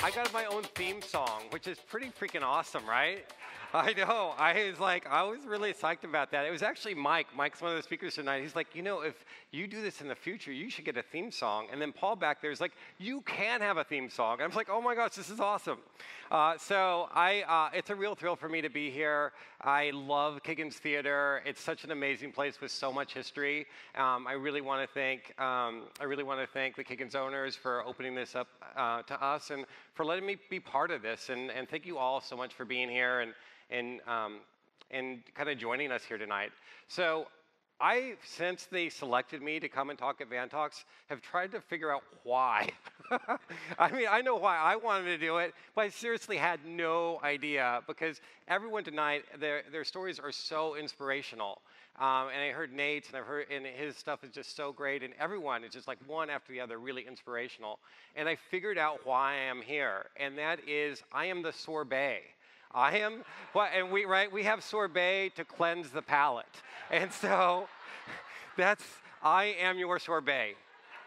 I got my own theme song, which is pretty freaking awesome, right? I know. I was like, I was really psyched about that. It was actually Mike. Mike's one of the speakers tonight. He's like, you know, if you do this in the future, you should get a theme song. And then Paul back there is like, you can have a theme song. And I was like, oh my gosh, this is awesome. Uh, so I, uh, it's a real thrill for me to be here. I love Kiggins Theater. It's such an amazing place with so much history. Um, I really want to thank, um, I really want to thank the Kiggins owners for opening this up uh, to us and for letting me be part of this. And, and thank you all so much for being here. And and, um, and kind of joining us here tonight. So I, since they selected me to come and talk at VanTalks, have tried to figure out why. I mean, I know why I wanted to do it, but I seriously had no idea because everyone tonight, their, their stories are so inspirational. Um, and I heard Nate's, and I've heard, and his stuff is just so great, and everyone is just like one after the other, really inspirational. And I figured out why I am here, and that is I am the sorbet. I am what and we right we have sorbet to cleanse the palate. And so that's I am your sorbet.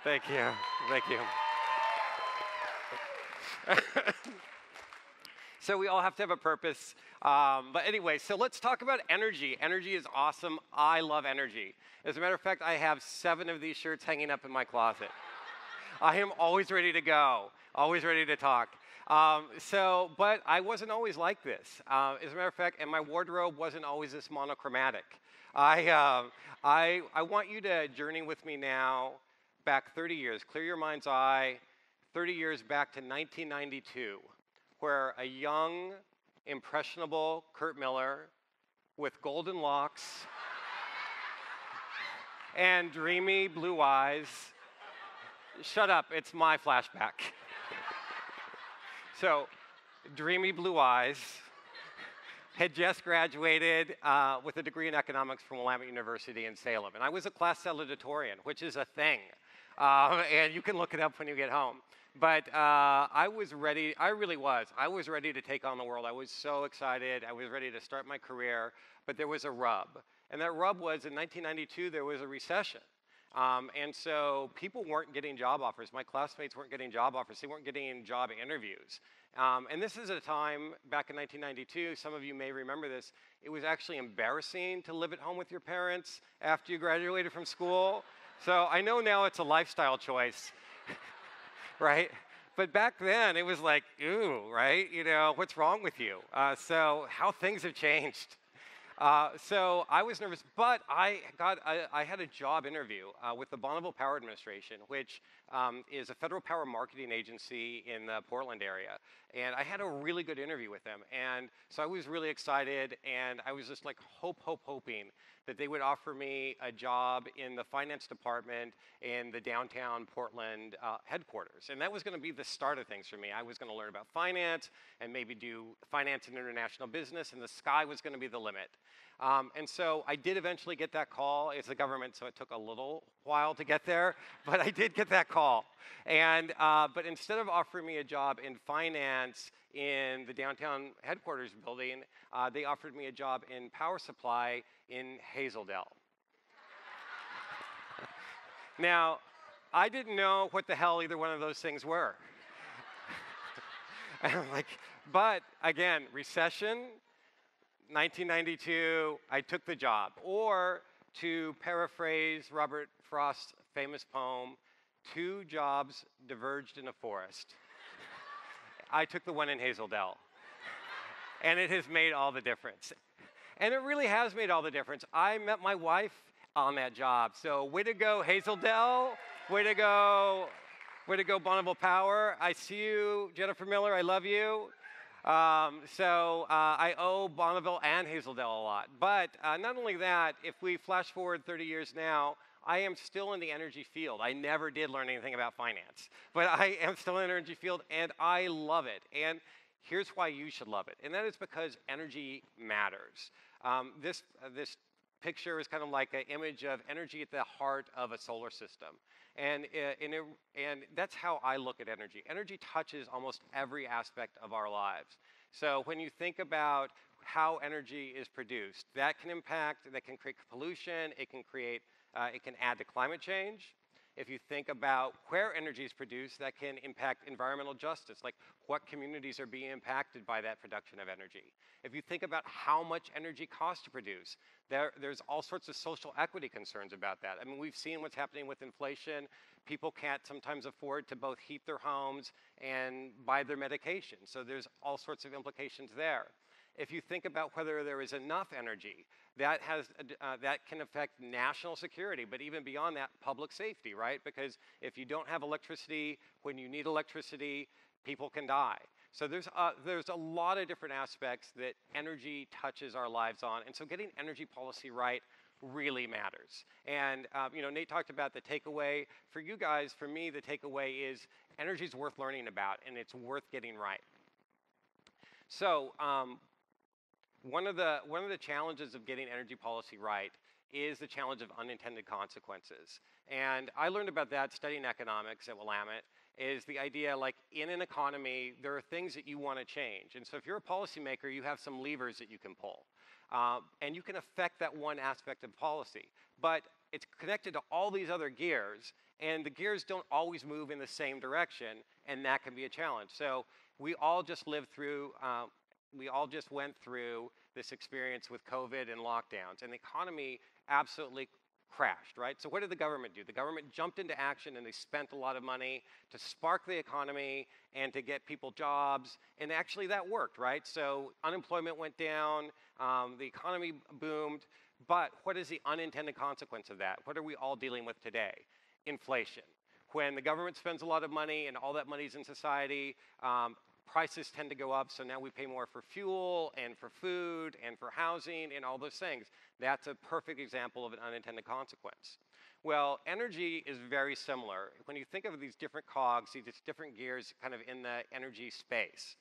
Thank you. Thank you. so we all have to have a purpose. Um, but anyway, so let's talk about energy. Energy is awesome. I love energy. As a matter of fact, I have seven of these shirts hanging up in my closet. I am always ready to go, always ready to talk. Um, so, but I wasn't always like this. Uh, as a matter of fact, and my wardrobe wasn't always this monochromatic. I, uh, I, I want you to journey with me now back 30 years. Clear your mind's eye. 30 years back to 1992, where a young, impressionable Kurt Miller with golden locks and dreamy blue eyes. Shut up, it's my flashback. So, dreamy blue eyes, had just graduated uh, with a degree in economics from Willamette University in Salem. And I was a class salutatorian, which is a thing. Uh, and you can look it up when you get home. But uh, I was ready, I really was. I was ready to take on the world. I was so excited. I was ready to start my career. But there was a rub. And that rub was in 1992, there was a recession. Um, and so people weren't getting job offers. My classmates weren't getting job offers. They weren't getting job interviews. Um, and this is a time back in 1992, some of you may remember this, it was actually embarrassing to live at home with your parents after you graduated from school. So I know now it's a lifestyle choice, right? But back then it was like, ooh, right? You know, what's wrong with you? Uh, so how things have changed. Uh, so I was nervous, but I got I, I had a job interview uh, with the Bonneville Power Administration, which um, is a federal power marketing agency in the Portland area, and I had a really good interview with them, and so I was really excited, and I was just like hope, hope, hoping that they would offer me a job in the finance department in the downtown Portland uh, headquarters. And that was going to be the start of things for me. I was going to learn about finance and maybe do finance and international business, and the sky was going to be the limit. Um, and so I did eventually get that call. It's the government, so it took a little while to get there, but I did get that call. And, uh, but instead of offering me a job in finance in the downtown headquarters building, uh, they offered me a job in power supply in Hazel Dell. now, I didn't know what the hell either one of those things were. and I'm like, but again, recession, 1992, I took the job. Or to paraphrase Robert Frost's famous poem, two jobs diverged in a forest. I took the one in Hazel Dell. and it has made all the difference. And it really has made all the difference. I met my wife on that job. So, way to go, Hazel Dell. Way to go. Way to go, Bonneville Power. I see you, Jennifer Miller. I love you. Um, so uh, I owe Bonneville and Hazel Dell a lot. But uh, not only that, if we flash forward 30 years now, I am still in the energy field. I never did learn anything about finance, but I am still in the energy field and I love it. And here's why you should love it, and that is because energy matters. Um, this, uh, this picture is kind of like an image of energy at the heart of a solar system. And, and, it, and that's how I look at energy. Energy touches almost every aspect of our lives. So when you think about how energy is produced, that can impact, that can create pollution, it can create, uh, it can add to climate change, If you think about where energy is produced, that can impact environmental justice, like what communities are being impacted by that production of energy. If you think about how much energy costs to produce, there, there's all sorts of social equity concerns about that. I mean, we've seen what's happening with inflation. People can't sometimes afford to both heat their homes and buy their medication. So there's all sorts of implications there. If you think about whether there is enough energy, that, has, uh, that can affect national security, but even beyond that, public safety, right? Because if you don't have electricity when you need electricity, people can die. So there's a, uh, there's a lot of different aspects that energy touches our lives on. And so getting energy policy right really matters. And um, you know, Nate talked about the takeaway. For you guys, for me, the takeaway is energy is worth learning about and it's worth getting right. So um, one of the one of the challenges of getting energy policy right is the challenge of unintended consequences. And I learned about that studying economics at Willamette is the idea like in an economy, there are things that you want to change. And so if you're a policymaker, you have some levers that you can pull. Uh, and you can affect that one aspect of policy. But it's connected to all these other gears, and the gears don't always move in the same direction, and that can be a challenge. So we all just lived through uh, we all just went through this experience with COVID and lockdowns, and the economy absolutely crashed, right? So what did the government do? The government jumped into action and they spent a lot of money to spark the economy and to get people jobs, and actually that worked, right? So unemployment went down, um, the economy boomed, but what is the unintended consequence of that? What are we all dealing with today? Inflation. When the government spends a lot of money and all that money's in society, um, prices tend to go up, so now we pay more for fuel and for food and for housing and all those things. That's a perfect example of an unintended consequence. Well, energy is very similar. When you think of these different cogs, these different gears kind of in the energy space,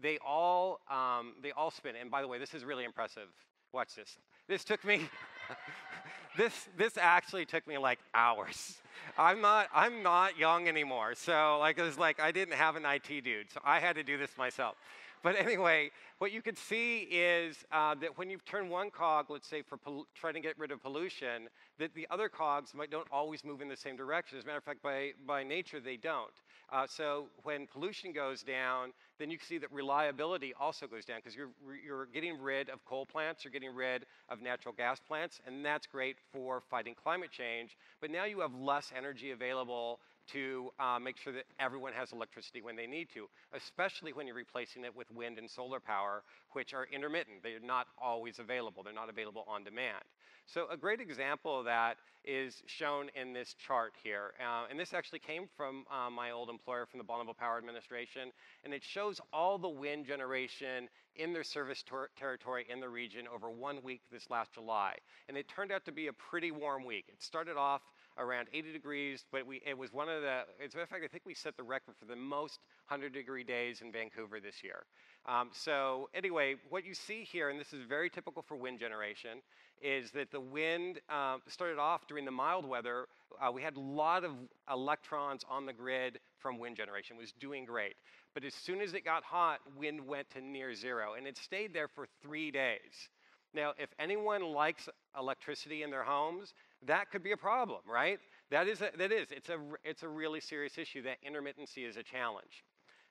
they all, um, they all spin. And by the way, this is really impressive. Watch this. This took me, this, this actually took me like hours. I'm not, I'm not young anymore. So like, it was like, I didn't have an IT dude. So I had to do this myself. But anyway, what you can see is uh, that when you turn one cog, let's say for trying to get rid of pollution, that the other cogs might, don't always move in the same direction. As a matter of fact, by, by nature, they don't. Uh, so when pollution goes down, then you can see that reliability also goes down because you're, you're getting rid of coal plants, you're getting rid of natural gas plants, and that's great for fighting climate change. But now you have less energy available to uh, make sure that everyone has electricity when they need to, especially when you're replacing it with wind and solar power, which are intermittent. They're not always available. They're not available on demand. So a great example of that is shown in this chart here. Uh, and this actually came from uh, my old employer from the Bonneville Power Administration. And it shows all the wind generation in their service ter territory in the region over one week this last July. And it turned out to be a pretty warm week. It started off around 80 degrees, but we, it was one of the, as a matter of fact, I think we set the record for the most 100 degree days in Vancouver this year. Um, so anyway, what you see here, and this is very typical for wind generation, is that the wind uh, started off during the mild weather. Uh, we had a lot of electrons on the grid from wind generation. It was doing great. But as soon as it got hot, wind went to near zero, and it stayed there for three days. Now, if anyone likes electricity in their homes, that could be a problem, right? That is, a, that is. It's a, it's a really serious issue. That intermittency is a challenge.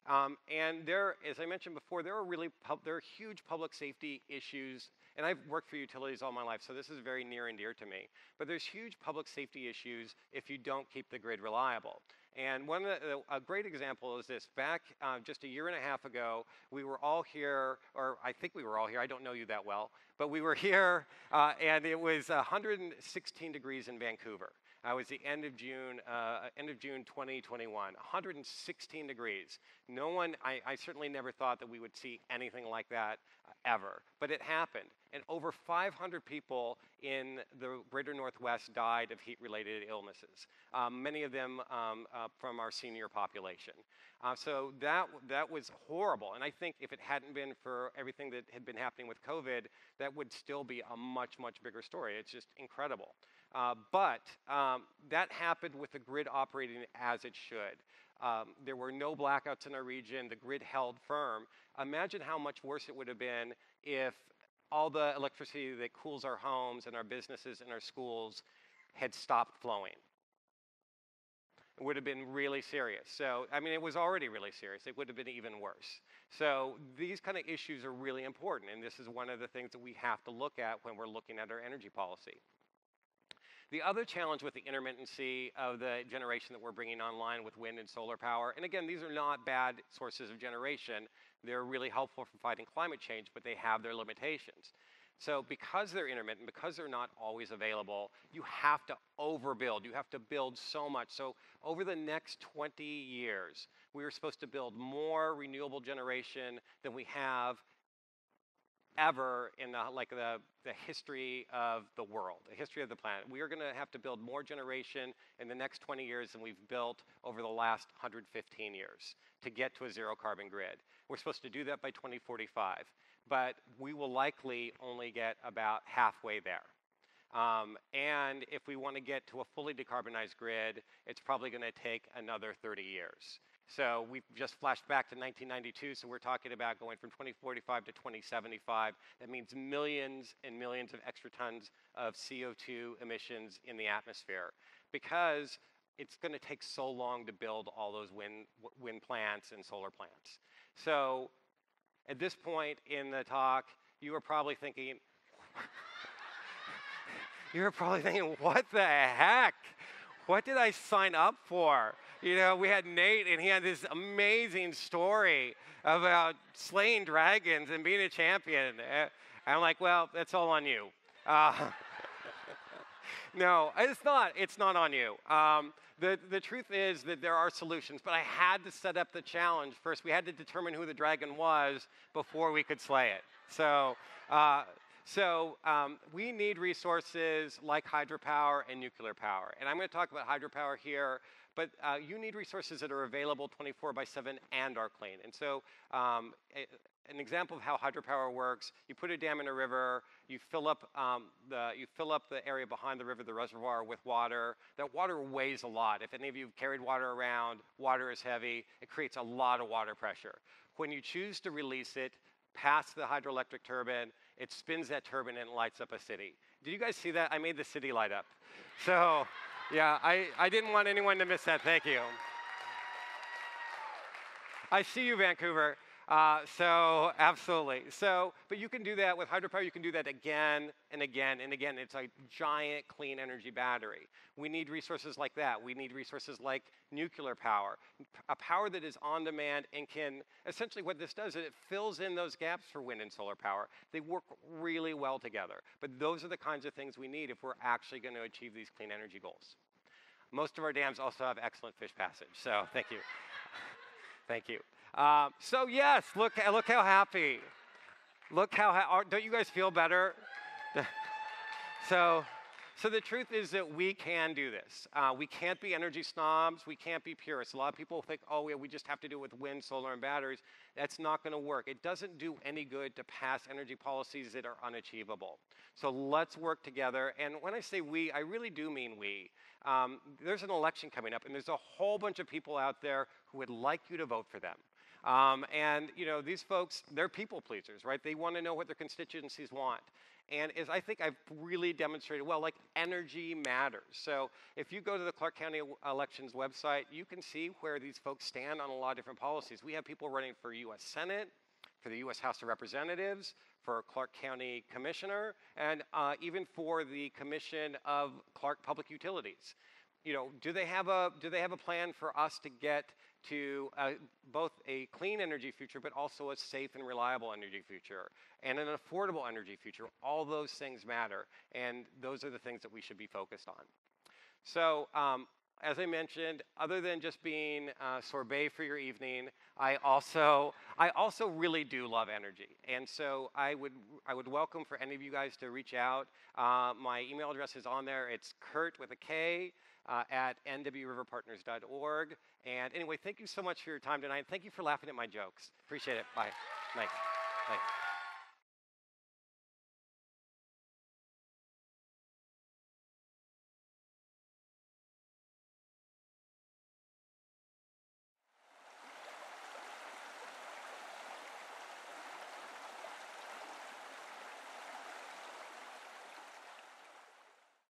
Um, and there, as I mentioned before, there are really there are huge public safety issues. And I've worked for utilities all my life, so this is very near and dear to me. But there's huge public safety issues if you don't keep the grid reliable. And one the, a great example is this. Back uh, just a year and a half ago, we were all here, or I think we were all here. I don't know you that well, but we were here, uh, and it was 116 degrees in Vancouver. It was the end of June, uh, end of June 2021, 116 degrees. No one, I, I, certainly never thought that we would see anything like that uh, ever, but it happened. And over 500 people in the greater Northwest died of heat-related illnesses, um, many of them um, uh, from our senior population. Uh, so that, that was horrible. And I think if it hadn't been for everything that had been happening with COVID, that would still be a much, much bigger story. It's just incredible. Uh, but um, that happened with the grid operating as it should. Um, there were no blackouts in our region. The grid held firm. Imagine how much worse it would have been if all the electricity that cools our homes and our businesses and our schools had stopped flowing. it would have been really serious. So, I mean, it was already really serious. It would have been even worse. So, these kind of issues are really important, and this is one of the things that we have to look at when we're looking at our energy policy. The other challenge with the intermittency of the generation that we're bringing online with wind and solar power, and again, these are not bad sources of generation. They're really helpful for fighting climate change, but they have their limitations. So because they're intermittent, because they're not always available, you have to overbuild. You have to build so much. So over the next 20 years, we are supposed to build more renewable generation than we have ever in the, like the, the history of the world, the history of the planet. We are going to have to build more generation in the next 20 years than we've built over the last 115 years to get to a zero carbon grid. We're supposed to do that by 2045, but we will likely only get about halfway there. Um, and if we want to get to a fully decarbonized grid, it's probably going to take another 30 years. So we've just flashed back to 1992, so we're talking about going from 2045 to 2075. That means millions and millions of extra tons of CO2 emissions in the atmosphere because it's going to take so long to build all those wind, wind plants and solar plants. So at this point in the talk, you are probably thinking, you are probably thinking, what the heck? What did I sign up for? You know, we had Nate, and he had this amazing story about slaying dragons and being a champion. And I'm like, well, that's all on you. Uh, no, it's not. It's not on you. Um, the, the truth is that there are solutions, but I had to set up the challenge. First, we had to determine who the dragon was before we could slay it. So, uh, so um, we need resources like hydropower and nuclear power. And I'm going to talk about hydropower here but uh, you need resources that are available 24 by 7 and are clean. And so um, a, an example of how hydropower works, you put a dam in a river, you fill up um, the you fill up the area behind the river, the reservoir, with water. That water weighs a lot. If any of you have carried water around, water is heavy. It creates a lot of water pressure. When you choose to release it past the hydroelectric turbine, it spins that turbine and lights up a city. Did you guys see that? I made the city light up. So. Yeah, I, I didn't want anyone to miss that. Thank you. I see you, Vancouver. Uh, so absolutely. So, but you can do that with hydropower. You can do that again and again and again. It's a giant clean energy battery. We need resources like that. We need resources like nuclear power, a power that is on demand and can essentially what this does is it fills in those gaps for wind and solar power. They work really well together. But those are the kinds of things we need if we're actually going to achieve these clean energy goals. Most of our dams also have excellent fish passage. So thank you. thank you. Um, so yes, look, look how happy. Look how, ha- don't you guys feel better? so, so the truth is that we can do this. Uh, we can't be energy snobs. We can't be purists. A lot of people think, oh, yeah, we just have to do it with wind, solar, and batteries. That's not going to work. It doesn't do any good to pass energy policies that are unachievable. So let's work together. And when I say we, I really do mean we. Um, there's an election coming up, and there's a whole bunch of people out there who would like you to vote for them. Um, and you know, these folks, they're people pleasers, right? They want to know what their constituencies want. And as I think I've really demonstrated well, like energy matters. So if you go to the Clark County Elections website, you can see where these folks stand on a lot of different policies. We have people running for U.S. Senate, for the U.S. House of Representatives, for Clark County Commissioner, and uh, even for the Commission of Clark Public Utilities. You know, do they have a do they have a plan for us to get to uh, both a clean energy future, but also a safe and reliable energy future, and an affordable energy future? All those things matter, and those are the things that we should be focused on. So um, as I mentioned, other than just being uh, sorbet for your evening, I also I also really do love energy, and so I would I would welcome for any of you guys to reach out. Uh, my email address is on there. It's Kurt with a K uh, at nwriverpartners.org. And anyway, thank you so much for your time tonight. Thank you for laughing at my jokes. Appreciate it. Bye. Thanks. Thanks.